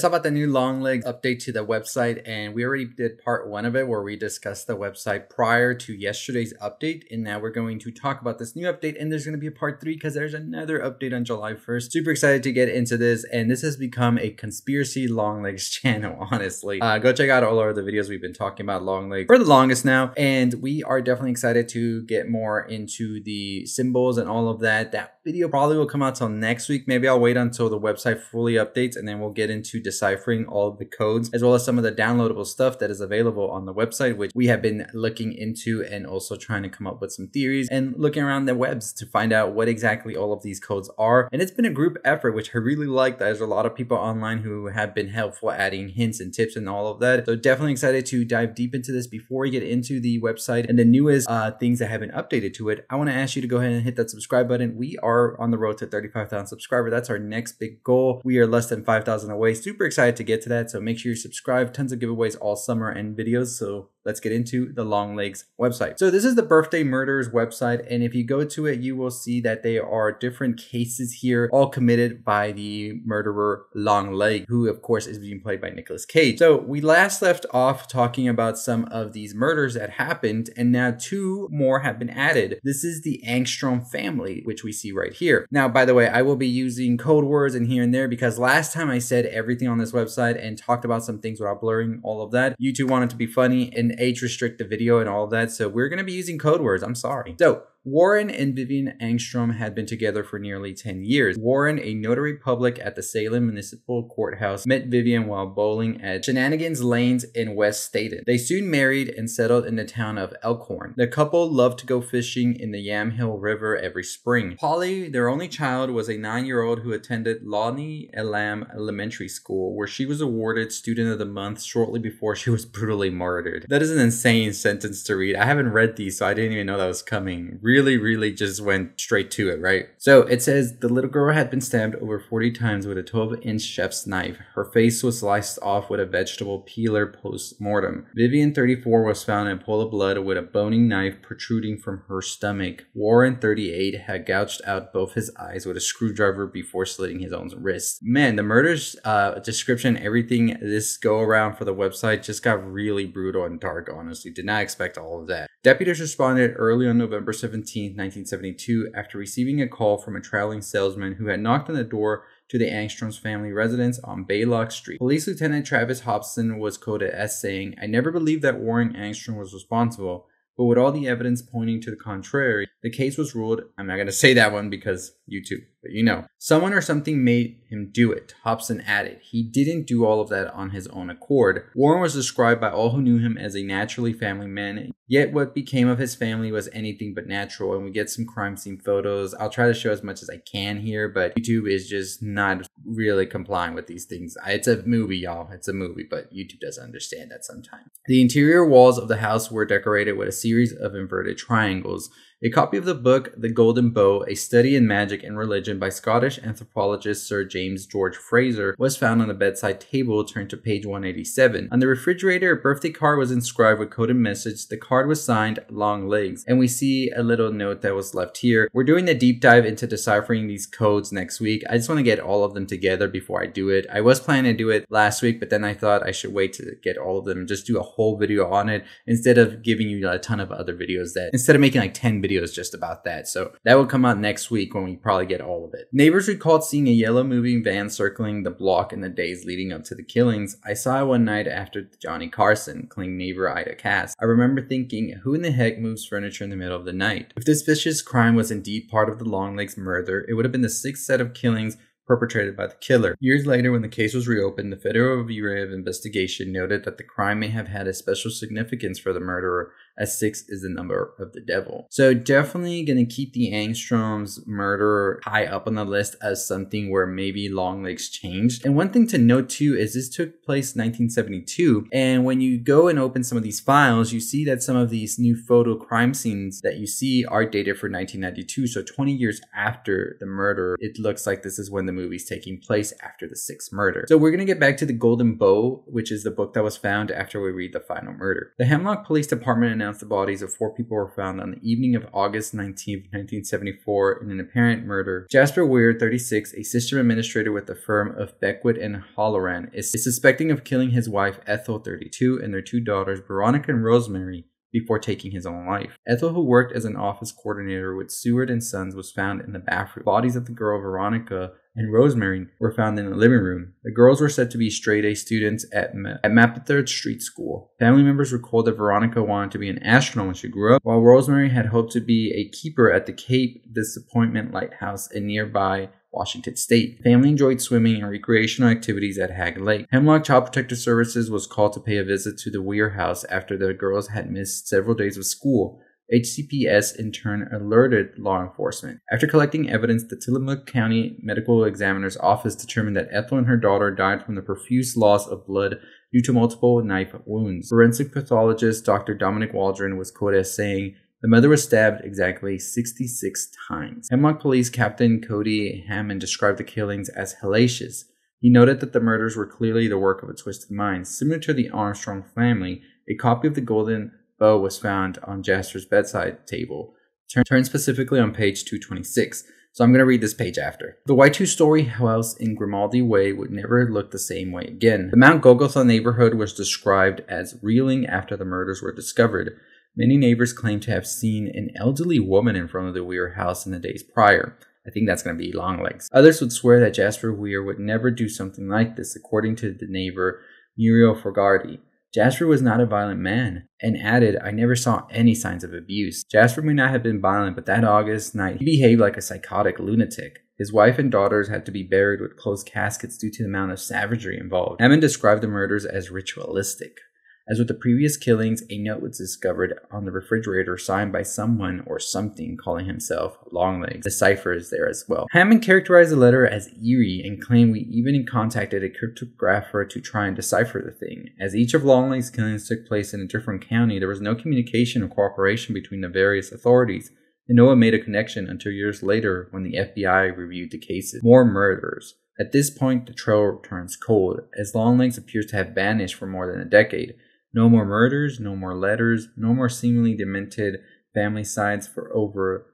Talk about the new long Longlegs update to the website. And we already did part one of it where we discussed the website prior to yesterday's update. And now we're going to talk about this new update. And there's going to be a part three because there's another update on July 1st. Super excited to get into this. And this has become a conspiracy Longlegs channel, honestly. Uh, go check out all of the videos we've been talking about long Longlegs for the longest now. And we are definitely excited to get more into the symbols and all of that. That video probably will come out till next week. Maybe I'll wait until the website fully updates and then we'll get into deciphering all of the codes as well as some of the downloadable stuff that is available on the website, which we have been looking into and also trying to come up with some theories and looking around the webs to find out what exactly all of these codes are. And it's been a group effort, which I really like. There's a lot of people online who have been helpful adding hints and tips and all of that. So definitely excited to dive deep into this before we get into the website and the newest uh, things that have been updated to it. I want to ask you to go ahead and hit that subscribe button. We are are on the road to 35,000 subscribers. That's our next big goal. We are less than 5,000 away. Super excited to get to that. So make sure you subscribe. Tons of giveaways all summer and videos. So let's get into the Longlegs website. So this is the Birthday Murderers website. And if you go to it, you will see that there are different cases here, all committed by the murderer Longleg, who of course is being played by Nicolas Cage. So we last left off talking about some of these murders that happened, and now two more have been added. This is the Angstrom family, which we see right here. Now, by the way, I will be using code words in here and there because last time I said everything on this website and talked about some things without blurring all of that. YouTube wanted to be funny and age restrict the video and all of that. So we're going to be using code words. I'm sorry. So Warren and Vivian Angstrom had been together for nearly 10 years. Warren, a notary public at the Salem Municipal Courthouse, met Vivian while bowling at Shenanigans Lanes in West Staten. They soon married and settled in the town of Elkhorn. The couple loved to go fishing in the Yamhill River every spring. Polly, their only child, was a nine-year-old who attended Lonnie Elam Elementary School, where she was awarded Student of the Month shortly before she was brutally murdered. That is an insane sentence to read. I haven't read these, so I didn't even know that was coming really really just went straight to it, right? So it says the little girl had been stabbed over 40 times with a 12 inch chef's knife. Her face was sliced off with a vegetable peeler post mortem. Vivian, 34, was found in a pool of blood with a boning knife protruding from her stomach. Warren, 38, had gouged out both his eyes with a screwdriver before slitting his own wrist. Man, the murder's uh, description, everything this go around for the website just got really brutal and dark, honestly. Did not expect all of that. Deputies responded early on November 17 17, 1972, after receiving a call from a traveling salesman who had knocked on the door to the Angstrom's family residence on Baylock Street. Police Lieutenant Travis Hobson was quoted as saying, I never believed that Warren Angstrom was responsible, but with all the evidence pointing to the contrary, the case was ruled, I'm not going to say that one because YouTube, but you know, someone or something made him do it, Hobson added. He didn't do all of that on his own accord. Warren was described by all who knew him as a naturally family man, yet what became of his family was anything but natural, and we get some crime scene photos. I'll try to show as much as I can here, but YouTube is just not really complying with these things. It's a movie, y'all. It's a movie, but YouTube doesn't understand that sometimes. The interior walls of the house were decorated with a series of inverted triangles a copy of the book The Golden Bough, A Study in Magic and Religion by Scottish anthropologist Sir James George Frazer was found on the bedside table turned to page 187. On the refrigerator, a birthday card was inscribed with coded message. The card was signed Long Legs, and we see a little note that was left here. We're doing a deep dive into deciphering these codes next week. I just want to get all of them together before I do it. I was planning to do it last week, but then I thought I should wait to get all of them and just do a whole video on it instead of giving you a ton of other videos that instead of making like 10 videos videos just about that. So that will come out next week when we probably get all of it. Neighbors recalled seeing a yellow moving van circling the block in the days leading up to the killings. I saw it one night after Johnny Carson, claimed neighbor Ida Cass. I remember thinking, who in the heck moves furniture in the middle of the night? If this vicious crime was indeed part of the Longlegs murder, it would have been the sixth set of killings perpetrated by the killer. Years later, when the case was reopened, the Federal Bureau of Investigation noted that the crime may have had a special significance for the murderer as six is the number of the devil. So definitely gonna keep the Angstrom's murder high up on the list as something where maybe Longlegs changed. And one thing to note too is this took place 1972, and when you go and open some of these files, you see that some of these new photo crime scenes that you see are dated for 1992. So 20 years after the murder, it looks like this is when the movie's taking place after the sixth murder. So we're gonna get back to the Golden Bough, which is the book that was found after we read the final murder. The Hemlock Police Department the bodies of four people were found on the evening of August 19, 1974, in an apparent murder. Jasper Weir, 36, a system administrator with the firm of Beckwith and Halloran, is suspecting of killing his wife Ethel, 32, and their two daughters, Veronica and Rosemary, before taking his own life. Ethel, who worked as an office coordinator with Seward and Sons, was found in the bathroom. Bodies of the girl Veronica and Rosemary were found in the living room. The girls were said to be straight A students at, Ma- at Mapplethorpe Street School. Family members recalled that Veronica wanted to be an astronaut when she grew up, while Rosemary had hoped to be a keeper at the Cape Disappointment Lighthouse in nearby Washington State. Family enjoyed swimming and recreational activities at Hagg Lake. Hemlock Child Protective Services was called to pay a visit to the Weir house after the girls had missed several days of school. HCPS in turn alerted law enforcement. After collecting evidence, the Tillamook County Medical Examiner's Office determined that Ethel and her daughter died from the profuse loss of blood due to multiple knife wounds. Forensic pathologist Dr. Dominic Waldron was quoted as saying, the mother was stabbed exactly 66 times. Hemlock Police Captain Cody Hammond described the killings as hellacious. He noted that the murders were clearly the work of a twisted mind. Similar to the Armstrong family, a copy of the Golden bough was found on Jasper's bedside table. Turn, turn specifically on page 226. So I'm going to read this page after. The Y2 story house in Grimaldi Way would never look the same way again. The Mount Golgotha neighborhood was described as reeling after the murders were discovered. Many neighbors claim to have seen an elderly woman in front of the Weir house in the days prior. I think that's going to be Longlegs. Others would swear that Jasper Weir would never do something like this, according to the neighbor Muriel Fogarty. Jasper was not a violent man, and added, I never saw any signs of abuse. Jasper may not have been violent, but that August night he behaved like a psychotic lunatic. His wife and daughters had to be buried with closed caskets due to the amount of savagery involved. Hammond described the murders as ritualistic. As with the previous killings, a note was discovered on the refrigerator signed by someone or something calling himself Longlegs. The cipher is there as well. Hammond characterized the letter as eerie and claimed we even contacted a cryptographer to try and decipher the thing. As each of Longlegs' killings took place in a different county, there was no communication or cooperation between the various authorities. And no one made a connection until years later when the FBI reviewed the cases. More murders. At this point, the trail turns cold, as Longlegs appears to have vanished for more than a decade. No more murders, no more letters, no more seemingly demented familicides for over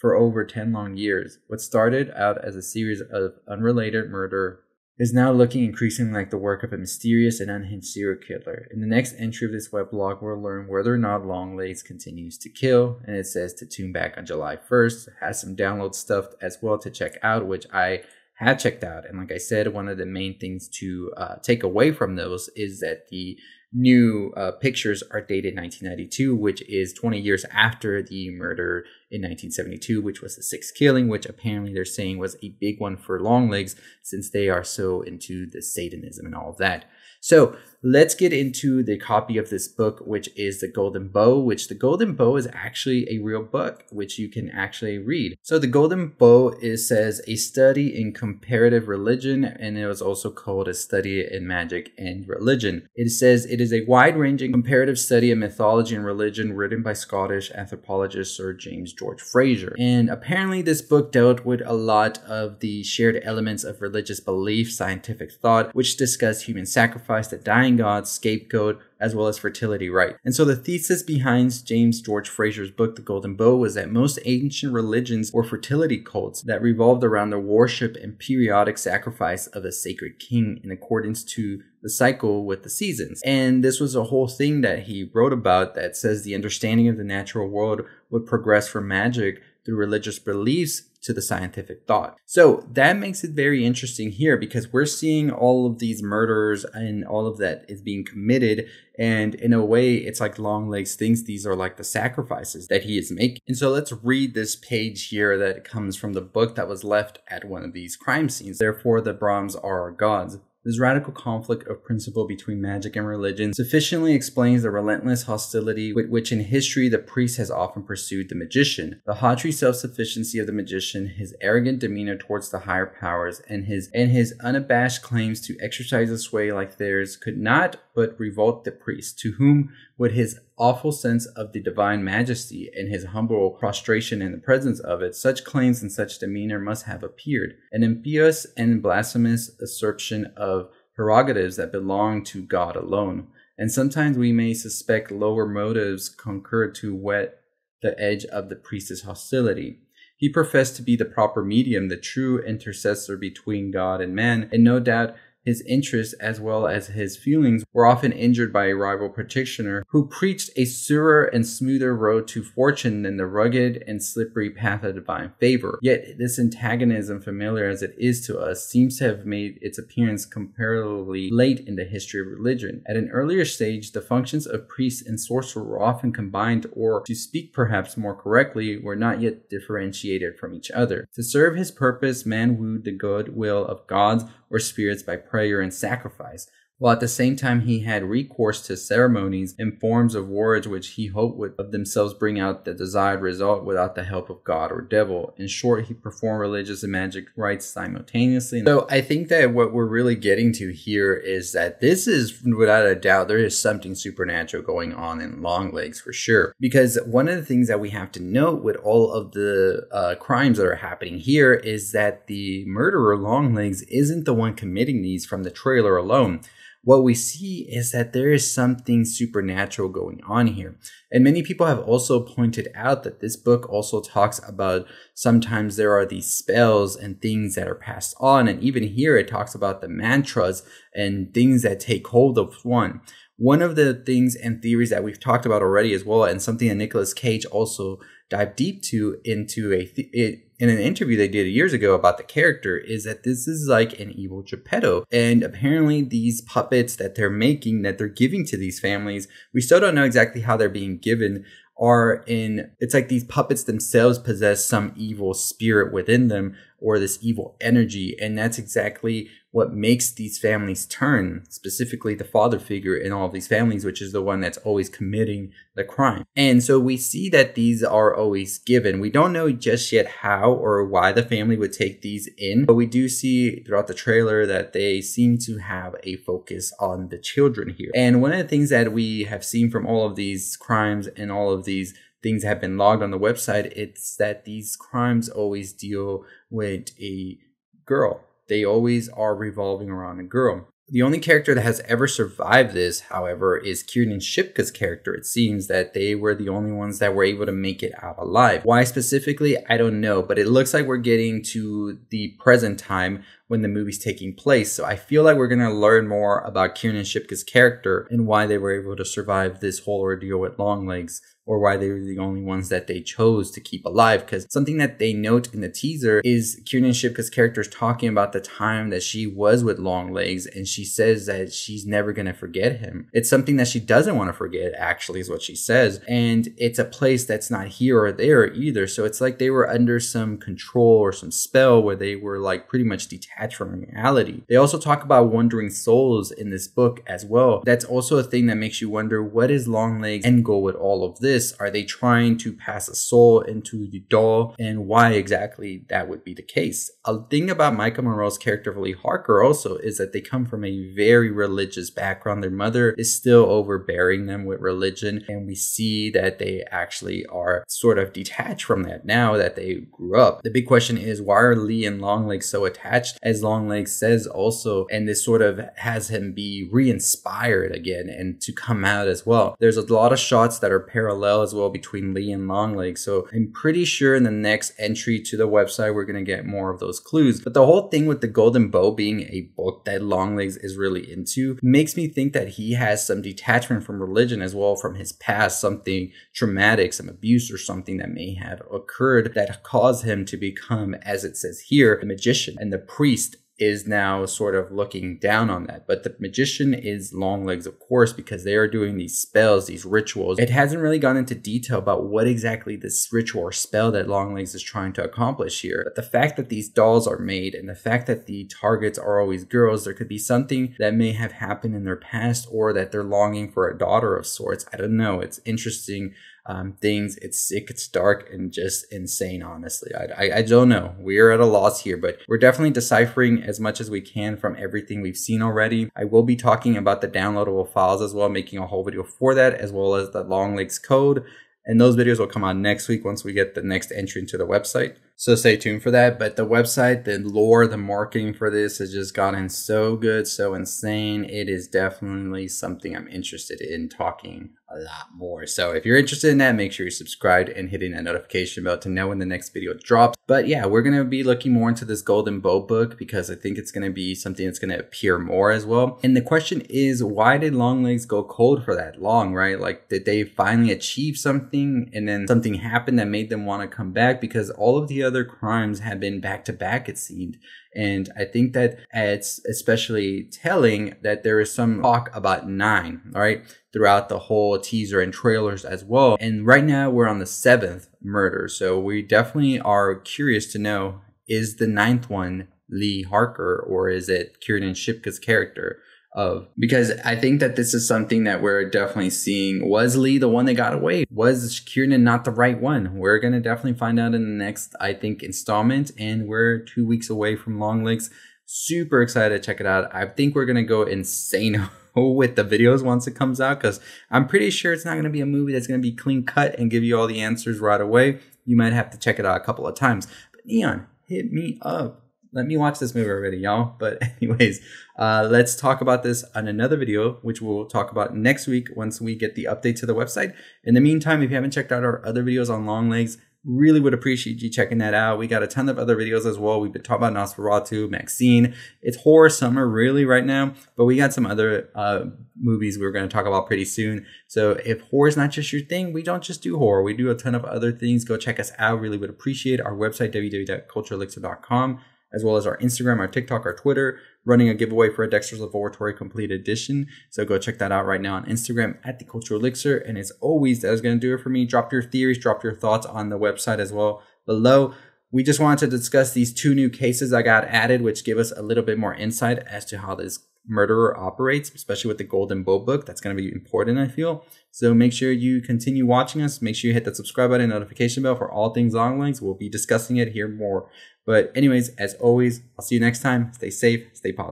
for over 10 long years. What started out as a series of unrelated murder is now looking increasingly like the work of a mysterious and unhinged serial killer. In the next entry of this weblog, we'll learn whether or not Longlegs continues to kill, and it says to tune back on July 1st. It has some download stuff as well to check out, which I had checked out. And like I said, one of the main things to uh, take away from those is that the new uh, pictures are dated 1992, which is 20 years after the murder in 1972, which was the sixth killing, which apparently they're saying was a big one for Longlegs since they are so into the Satanism and all of that. So let's get into the copy of this book, which is The Golden Bough, which The Golden Bough is actually a real book, which you can actually read. So The Golden Bough is says a study in comparative religion, and it was also called a study in magic and religion. It says it is a wide-ranging comparative study of mythology and religion written by Scottish anthropologist Sir James George Frazer. And apparently this book dealt with a lot of the shared elements of religious belief, scientific thought, which discussed human sacrifice, the dying god, scapegoat, as well as fertility rite. And so the thesis behind James George Frazer's book, The Golden Bough, was that most ancient religions were fertility cults that revolved around the worship and periodic sacrifice of a sacred king in accordance to the cycle with the seasons. And this was a whole thing that he wrote about that says the understanding of the natural world would progress from magic through religious beliefs to the scientific thought. So that makes it very interesting here because we're seeing all of these murders and all of that is being committed. And in a way, it's like Longlegs thinks these are like the sacrifices that he is making. And so let's read this page here that comes from the book that was left at one of these crime scenes. Therefore, the Brahms are our gods. This radical conflict of principle between magic and religion sufficiently explains the relentless hostility with which in history the priest has often pursued the magician. The haughty self-sufficiency of the magician, his arrogant demeanor towards the higher powers, and his and his unabashed claims to exercise a sway like theirs could not but revolt the priest, to whom would his awful sense of the divine majesty and his humble prostration in the presence of it, such claims and such demeanor must have appeared. An impious and blasphemous assertion of prerogatives that belong to God alone. and sometimes we may suspect lower motives concur to whet the edge of the priest's hostility. He professed to be the proper medium, the true intercessor between God and man, and no doubt his interests as well as his feelings were often injured by a rival practitioner who preached a surer and smoother road to fortune than the rugged and slippery path of divine favor. Yet this antagonism, familiar as it is to us, seems to have made its appearance comparatively late in the history of religion. At an earlier stage, the functions of priest and sorcerer were often combined or, to speak perhaps more correctly, were not yet differentiated from each other. To serve his purpose, man wooed the good will of gods or spirits by prayer and sacrifice, while at the same time he had recourse to ceremonies and forms of words which he hoped would of themselves bring out the desired result without the help of God or devil. In short, he performed religious and magic rites simultaneously. So I think that what we're really getting to here is that this is without a doubt there is something supernatural going on in Longlegs for sure. Because one of the things that we have to note with all of the uh, crimes that are happening here is that the murderer Longlegs isn't the one committing these from the trailer alone what we see is that there is something supernatural going on here. And many people have also pointed out that this book also talks about sometimes there are these spells and things that are passed on. And even here it talks about the mantras and things that take hold of one. One of the things and theories that we've talked about already as well, and something that Nicolas Cage also dived deep to into a th- it, in an interview they did years ago about the character is that this is like an evil Geppetto. And apparently these puppets that they're making, that they're giving to these families, we still don't know exactly how they're being given, are in, it's like these puppets themselves possess some evil spirit within them or this evil energy. And that's exactly what makes these families turn, specifically the father figure in all of these families, which is the one that's always committing the crime. And so we see that these are always given. We don't know just yet how or why the family would take these in, but we do see throughout the trailer that they seem to have a focus on the children here. And one of the things that we have seen from all of these crimes and all of these things have been logged on the website, it's that these crimes always deal with a girl. They always are revolving around a girl. The only character that has ever survived this, however, is Kiernan Shipka's character. It seems that they were the only ones that were able to make it out alive. Why specifically, I don't know, but it looks like we're getting to the present time when the movie's taking place. So I feel like we're going to learn more about Kiernan Shipka's character and why they were able to survive this whole ordeal with Longlegs or why they were the only ones that they chose to keep alive. Because something that they note in the teaser is Kiernan Shipka's character is talking about the time that she was with Longlegs, and she says that she's never gonna forget him. It's something that she doesn't want to forget, actually, is what she says. And it's a place that's not here or there either. So it's like they were under some control or some spell where they were like pretty much detached from reality. They also talk about wandering souls in this book as well. That's also a thing that makes you wonder what is Longlegs' end goal with all of this? Are they trying to pass a soul into the doll? And why exactly that would be the case? A thing about Maika Monroe's character Lee Harker also is that they come from a very religious background. Their mother is still overbearing them with religion, and we see that they actually are sort of detached from that now that they grew up. The big question is why are Lee and Longlegs so attached? As Longlegs says also, and this sort of has him be re-inspired again and to come out as well. There's a lot of shots that are parallel as well between Lee and Longlegs. So I'm pretty sure in the next entry to the website, we're going to get more of those clues. But the whole thing with the Golden Bough being a book that Longlegs is really into makes me think that he has some detachment from religion as well from his past, something traumatic, some abuse or something that may have occurred that caused him to become, as it says here, a magician and the priest is now sort of looking down on that. But the magician is Longlegs, of course, because they are doing these spells, these rituals. It hasn't really gone into detail about what exactly this ritual or spell that Longlegs is trying to accomplish here. But the fact that these dolls are made and the fact that the targets are always girls, there could be something that may have happened in their past or that they're longing for a daughter of sorts. I don't know. It's interesting um, things. It's sick, it's dark, and just insane, honestly. I, I, I, don't know. We're at a loss here, but we're definitely deciphering as much as we can from everything we've seen already. I will be talking about the downloadable files as well, making a whole video for that, as well as the Longlegs code. And those videos will come out next week once we get the next entry into the website. So stay tuned for that. But the website, the lore, the marketing for this has just gotten so good, so insane. It is definitely something I'm interested in talking a lot more. So if you're interested in that, make sure you're subscribed and hitting that notification bell to know when the next video drops. But yeah, we're going to be looking more into this Golden Bough book because I think it's going to be something that's going to appear more as well. And the question is, why did Longlegs go cold for that long, right? Like, did they finally achieve something and then something happened that made them want to come back? Because all of the other crimes have been back to back, it seemed. And I think that it's especially telling that there is some talk about nine, all right, throughout the whole teaser and trailers as well. And right now we're on the seventh murder. So we definitely are curious to know is the ninth one Lee Harker or is it Kiernan Shipka's character? Of because I think that this is something that we're definitely seeing. Was Lee the one that got away? Was Kiernan not the right one? We're gonna definitely find out in the next, I think, installment, and we're two weeks away from Longlegs. Super excited to check it out. I think we're gonna go insane with the videos once it comes out because I'm pretty sure it's not gonna be a movie that's gonna be clean cut and give you all the answers right away. You might have to check it out a couple of times. But Neon, hit me up let me watch this movie already, y'all. But anyways, uh, let's talk about this on another video, which we'll talk about next week once we get the update to the website. In the meantime, if you haven't checked out our other videos on long legs, really would appreciate you checking that out. We got a ton of other videos as well. We've been talking about Nosferatu, MaXXXine. It's horror summer really right now, but we got some other uh, movies we're going to talk about pretty soon. So if horror is not just your thing, we don't just do horror. We do a ton of other things. Go check us out. Really would appreciate our website, www.cultureelixir.com as well as our Instagram, our TikTok, our Twitter, running a giveaway for a Dexter's Laboratory Complete Edition. So go check that out right now on Instagram at the Cultural Elixir. And as always, that is going to do it for me. Drop your theories, drop your thoughts on the website as well below. We just wanted to discuss these two new cases I got added, which give us a little bit more insight as to how this murderer operates, especially with the Golden Bough book. That's going to be important, I feel. So make sure you continue watching us. Make sure you hit that subscribe button notification bell for all things Longlegs. We'll be discussing it here more. But anyways, as always, I'll see you next time. Stay safe, stay positive.